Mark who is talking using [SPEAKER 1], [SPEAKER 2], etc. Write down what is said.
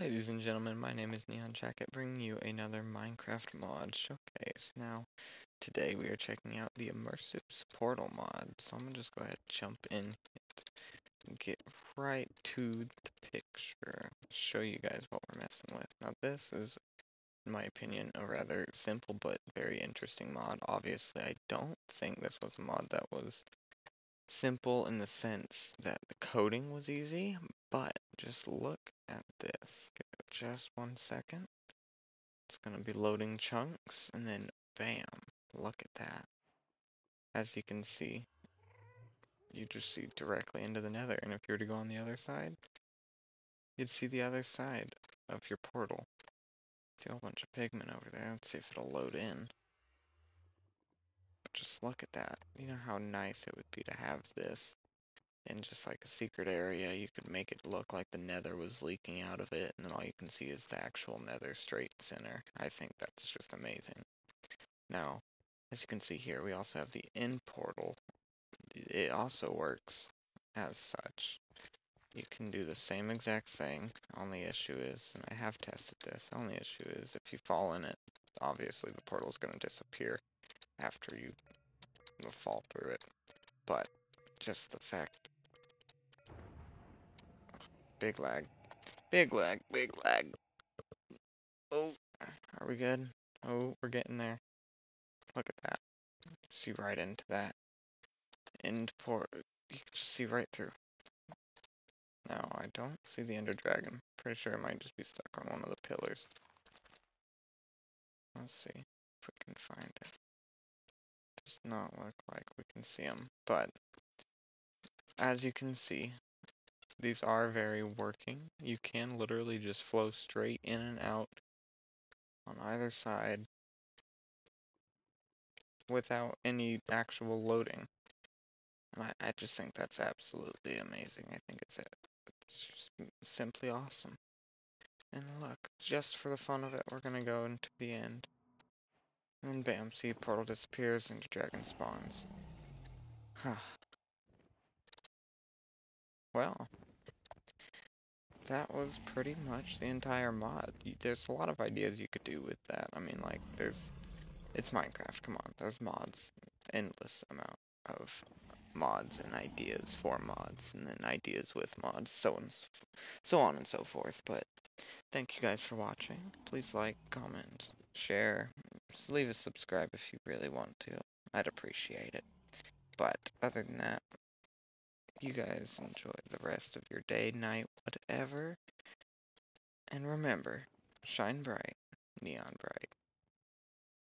[SPEAKER 1] Ladies and gentlemen, my name is Neon Jacket, bringing you another Minecraft mod showcase. Now, today we are checking out the Immersives Portal mod, so I'm gonna just go ahead and jump in and get right to the picture, show you guys what we're messing with. Now, this is, in my opinion, a rather simple but very interesting mod. Obviously, I don't think this was a mod that was simple in the sense that the coding was easy, but just look at this. Just one second. It's going to be loading chunks, and then bam, look at that. As you can see, you just see directly into the nether, and if you were to go on the other side, you'd see the other side of your portal. See a whole bunch of pigmen over there. Let's see if it'll load in. Look at that. You know how nice it would be to have this in just like a secret area. You could make it look like the nether was leaking out of it, and then all you can see is the actual nether straight center. I think that's just amazing. Now, as you can see here, we also have the end portal. It also works as such. You can do the same exact thing. Only issue is, and I have tested this, only issue is if you fall in it, obviously the portal is going to disappear after you fall through it. But just the fact. Big lag. Big lag, big lag. Oh, are we good? Oh, we're getting there. Look at that. See right into that. End port. You can just see right through. Now, I don't see the Ender Dragon. Pretty sure it might just be stuck on one of the pillars. Let's see not look like we can see them, but as you can see, these are very working. You can literally just flow straight in and out on either side without any actual loading. And I, I just think that's absolutely amazing. I think it's, it's just simply awesome. And look, just for the fun of it, we're going to go into the end. And bam, see, portal disappears and dragon spawns. Huh. Well, that was pretty much the entire mod. There's a lot of ideas you could do with that. I mean, like, there's, it's Minecraft, come on, there's mods, endless amount of mods and ideas for mods, and then ideas with mods, so on, so on and so forth, but thank you guys for watching. Please like, comment, share, just leave a subscribe if you really want to. I'd appreciate it. But other than that, you guys enjoy the rest of your day, night, whatever. And remember, shine bright, neon bright.